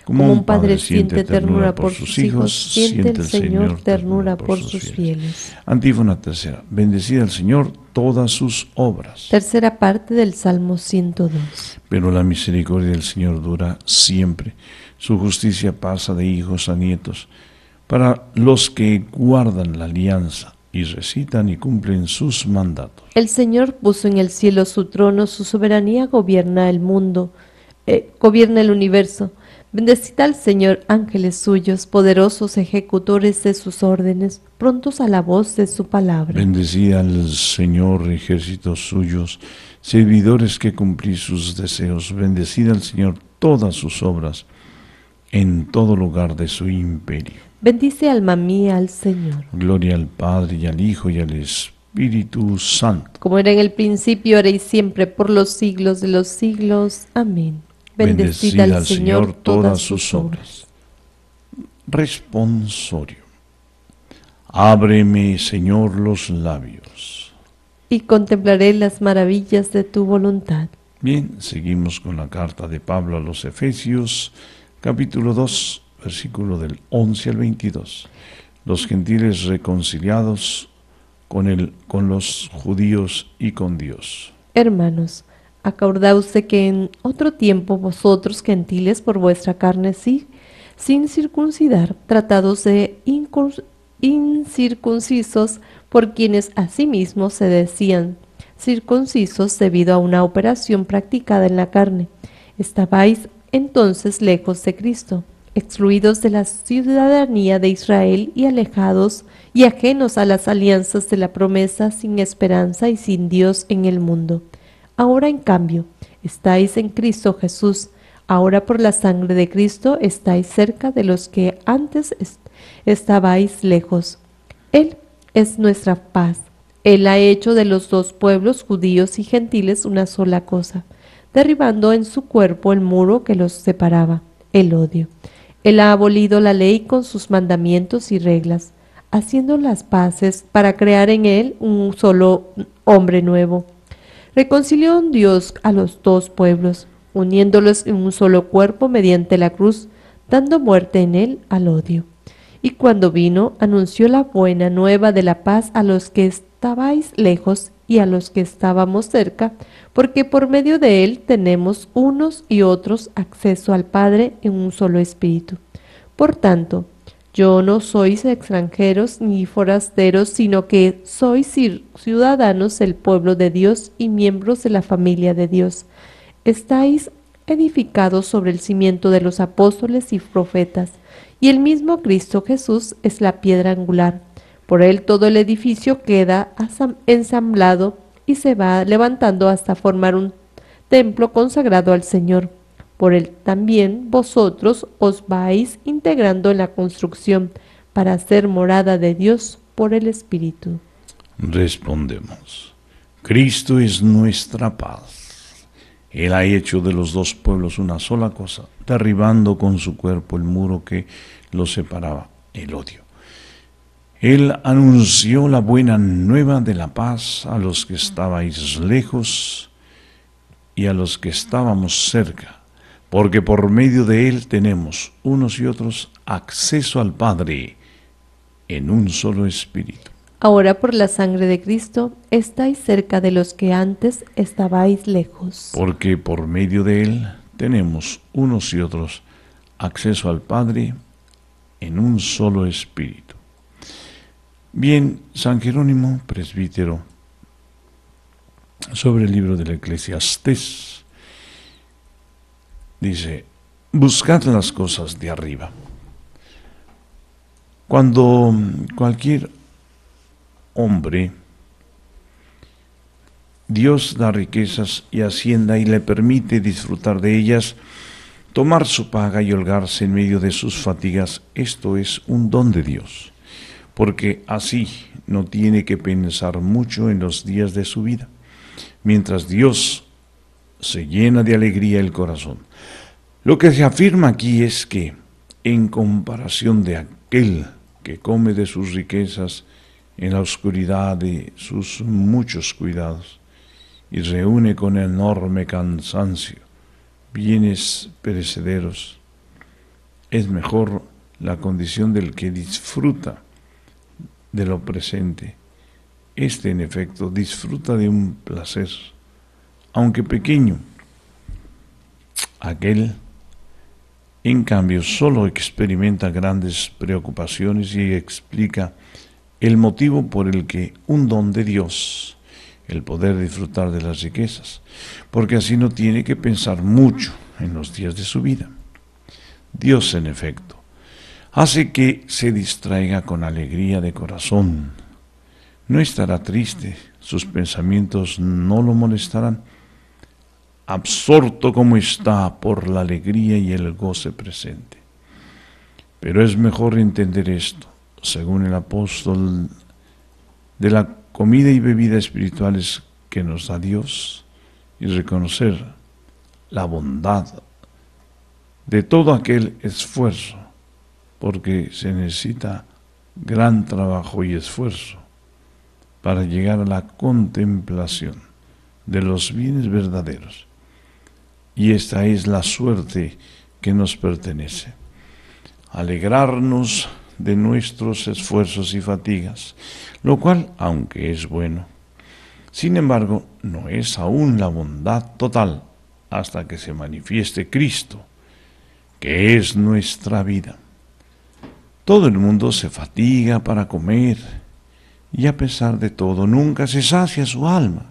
Como un padre siente ternura por sus hijos, siente el Señor ternura por sus fieles. Antífona tercera. Bendecida al Señor todas sus obras. Tercera parte del Salmo 102. Pero la misericordia del Señor dura siempre. Su justicia pasa de hijos a nietos. Para los que guardan la alianza y recitan y cumplen sus mandatos. El Señor puso en el cielo su trono, su soberanía gobierna el mundo, eh, gobierna el universo. Bendecid al Señor ángeles suyos, poderosos ejecutores de sus órdenes, prontos a la voz de su palabra. Bendecid al Señor ejércitos suyos, servidores que cumplís sus deseos. Bendecid al Señor todas sus obras en todo lugar de su imperio. Bendice alma mía al Señor. Gloria al Padre y al Hijo y al Espíritu Santo. Como era en el principio, ahora y siempre, por los siglos de los siglos. Amén. Bendecid al Señor todas sus obras. Responsorio. Ábreme, Señor, los labios. Y contemplaré las maravillas de tu voluntad. Bien, seguimos con la carta de Pablo a los Efesios, capítulo 2, versículo del 11 al 22. Los gentiles reconciliados con, el, con los judíos y con Dios. Hermanos, acordaos de que en otro tiempo vosotros gentiles por vuestra carne sí, sin circuncidar, tratados de incircuncisos, por quienes asimismo se decían circuncisos debido a una operación practicada en la carne. Estabais entonces lejos de Cristo, excluidos de la ciudadanía de Israel y alejados y ajenos a las alianzas de la promesa, sin esperanza y sin Dios en el mundo. Ahora en cambio, estáis en Cristo Jesús. Ahora por la sangre de Cristo estáis cerca de los que antes est- estabais lejos. Él es nuestra paz. Él ha hecho de los dos pueblos, judíos y gentiles, una sola cosa, derribando en su cuerpo el muro que los separaba, el odio. Él ha abolido la ley con sus mandamientos y reglas, haciendo las paces para crear en él un solo hombre nuevo. Reconcilió un Dios a los dos pueblos, uniéndolos en un solo cuerpo mediante la cruz, dando muerte en él al odio. Y cuando vino, anunció la buena nueva de la paz a los que estabais lejos y a los que estábamos cerca, porque por medio de él tenemos unos y otros acceso al Padre en un solo espíritu. Por tanto, yo no sois extranjeros ni forasteros, sino que sois ciudadanos del pueblo de Dios y miembros de la familia de Dios. Estáis edificados sobre el cimiento de los apóstoles y profetas, y el mismo Cristo Jesús es la piedra angular. Por él todo el edificio queda ensamblado y se va levantando hasta formar un templo consagrado al Señor. Por él también vosotros os vais integrando en la construcción para ser morada de Dios por el Espíritu. Respondemos. Cristo es nuestra paz. Él ha hecho de los dos pueblos una sola cosa, derribando con su cuerpo el muro que los separaba, el odio. Él anunció la buena nueva de la paz a los que estabais lejos y a los que estábamos cerca, porque por medio de Él tenemos unos y otros acceso al Padre en un solo espíritu. Ahora por la sangre de Cristo estáis cerca de los que antes estabais lejos. porque por medio de Él tenemos unos y otros acceso al Padre en un solo espíritu. Bien, San Jerónimo, presbítero, sobre el libro del Eclesiastés, dice, buscad las cosas de arriba. Cuando cualquier hombre Dios da riquezas y hacienda y le permite disfrutar de ellas, tomar su paga y holgarse en medio de sus fatigas. Esto es un don de Dios, porque así no tiene que pensar mucho en los días de su vida, mientras Dios se llena de alegría el corazón. Lo que se afirma aquí es que, en comparación de aquel que come de sus riquezas en la oscuridad de sus muchos cuidados, y reúne con enorme cansancio bienes perecederos. Es mejor la condición del que disfruta de lo presente. Este, en efecto, disfruta de un placer, aunque pequeño. Aquel, en cambio, solo experimenta grandes preocupaciones y explica el motivo por el que un don de Dios el poder disfrutar de las riquezas, porque así no tiene que pensar mucho en los días de su vida. Dios en efecto hace que se distraiga con alegría de corazón. No estará triste, sus pensamientos no lo molestarán, absorto como está por la alegría y el goce presente. Pero es mejor entender esto, según el apóstol, de la comida y bebida espirituales que nos da Dios y reconocer la bondad de todo aquel esfuerzo, porque se necesita gran trabajo y esfuerzo para llegar a la contemplación de los bienes verdaderos. Y esta es la suerte que nos pertenece. Alegrarnos de nuestros esfuerzos y fatigas, lo cual, aunque es bueno, sin embargo, no es aún la bondad total hasta que se manifieste Cristo, que es nuestra vida. Todo el mundo se fatiga para comer y a pesar de todo nunca se sacia su alma.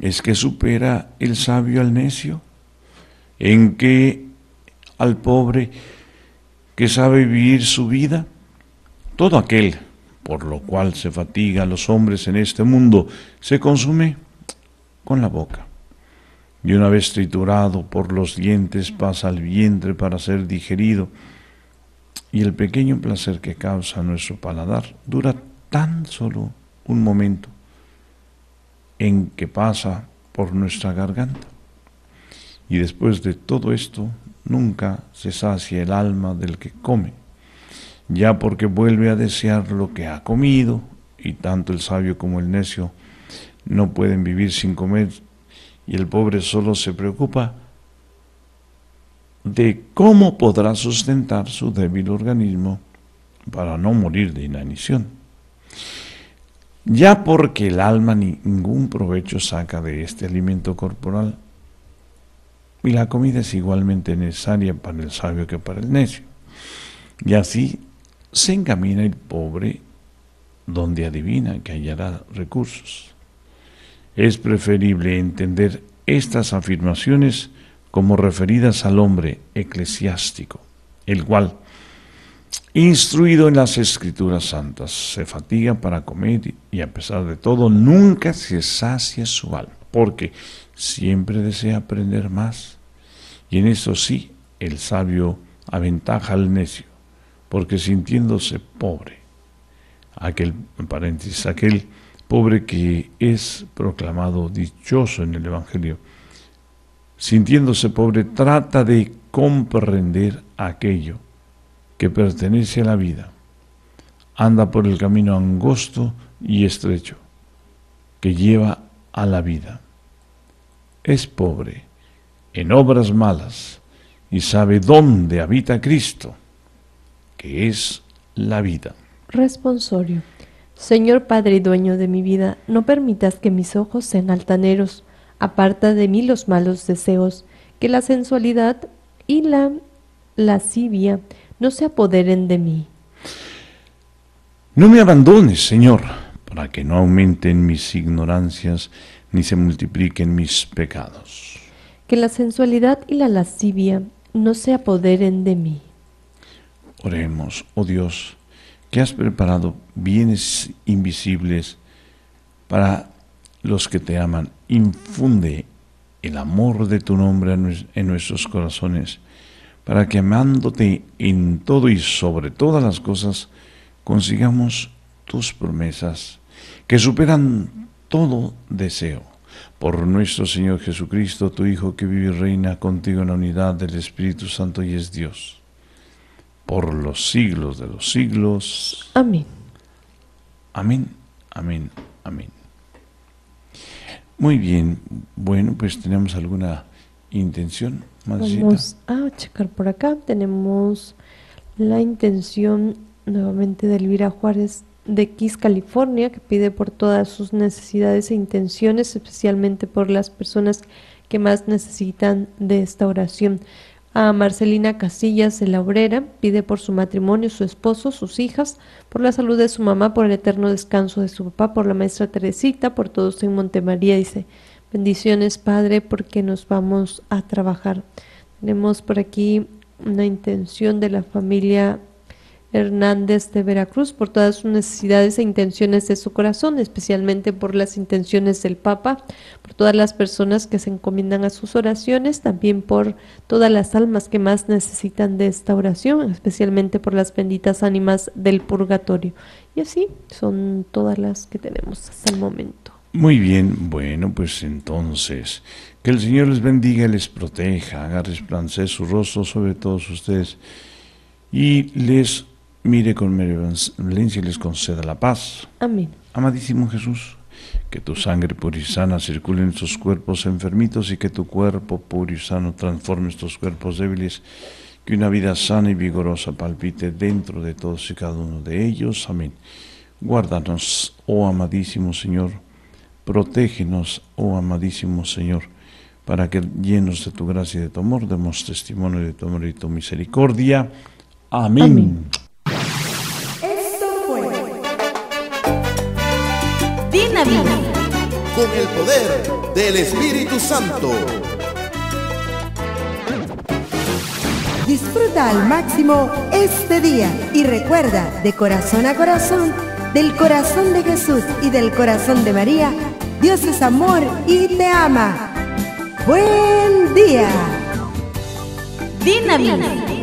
¿Es que supera el sabio al necio? ¿En que al pobre que sabe vivir su vida? Todo aquel por lo cual se fatiga los hombres en este mundo se consume con la boca. Y una vez triturado por los dientes pasa al vientre para ser digerido, y el pequeño placer que causa nuestro paladar dura tan solo un momento en que pasa por nuestra garganta. Y después de todo esto, nunca se sacia el alma del que come, ya porque vuelve a desear lo que ha comido, y tanto el sabio como el necio no pueden vivir sin comer, y el pobre solo se preocupa de cómo podrá sustentar su débil organismo para no morir de inanición. Ya porque el alma ningún provecho saca de este alimento corporal, y la comida es igualmente necesaria para el sabio que para el necio. Y así se encamina el pobre donde adivina que hallará recursos. Es preferible entender estas afirmaciones como referidas al hombre eclesiástico, el cual, instruido en las escrituras santas, se fatiga para comer y a pesar de todo nunca se sacia su alma, porque siempre desea aprender más. Y en eso sí, el sabio aventaja al necio, porque sintiéndose pobre, aquel, paréntesis, aquel pobre que es proclamado dichoso en el Evangelio, sintiéndose pobre, trata de comprender aquello que pertenece a la vida. Anda por el camino angosto y estrecho que lleva a la vida. Es pobre en obras malas y sabe dónde habita Cristo, que es la vida. Responsorio. Señor Padre y dueño de mi vida, no permitas que mis ojos sean altaneros aparta de mí los malos deseos, que la sensualidad y la lascivia no se apoderen de mí. No me abandones, Señor, para que no aumenten mis ignorancias ni se multipliquen mis pecados. Que la sensualidad y la lascivia no se apoderen de mí. Oremos, oh Dios, que has preparado bienes invisibles para los que te aman. Infunde el amor de tu nombre en nuestros corazones, para que amándote en todo y sobre todas las cosas, consigamos tus promesas, que superan todo deseo. Por nuestro Señor Jesucristo, tu Hijo, que vive y reina contigo en la unidad del Espíritu Santo y es Dios, por los siglos de los siglos. Amén. Amén, amén, amén. Muy bien, bueno, pues tenemos alguna intención. Vamos a checar por acá. Tenemos la intención nuevamente de Elvira Juárez de Kiss, California, que pide por todas sus necesidades e intenciones, especialmente por las personas que más necesitan de esta oración a Marcelina Casillas de la Obrera, pide por su matrimonio, su esposo, sus hijas, por la salud de su mamá, por el eterno descanso de su papá, por la maestra Teresita, por todos en Montemaría, dice, bendiciones Padre, porque nos vamos a trabajar. Tenemos por aquí una intención de la familia Hernández de Veracruz por todas sus necesidades e intenciones de su corazón, especialmente por las intenciones del Papa, por todas las personas que se encomiendan a sus oraciones, también por todas las almas que más necesitan de esta oración, especialmente por las benditas ánimas del purgatorio. Y así son todas las que tenemos hasta el momento. Muy bien, bueno, pues entonces, que el Señor les bendiga les proteja, haga resplandecer su rostro sobre todos ustedes y les mire con benevolencia y les conceda la paz. Amén. Amadísimo Jesús, que tu sangre pura y sana circule en estos cuerpos enfermitos y que tu cuerpo puro y sano transforme estos cuerpos débiles, que una vida sana y vigorosa palpite dentro de todos y cada uno de ellos. Amén. Guárdanos, oh amadísimo Señor, protégenos, oh amadísimo Señor, para que llenos de tu gracia y de tu amor demos testimonio de tu amor y tu misericordia. Amén. Amén. Con el poder del Espíritu Santo. Disfruta al máximo este día y recuerda de corazón a corazón, del corazón de Jesús y del corazón de María, Dios es amor y te ama. Buen día. Dinamita.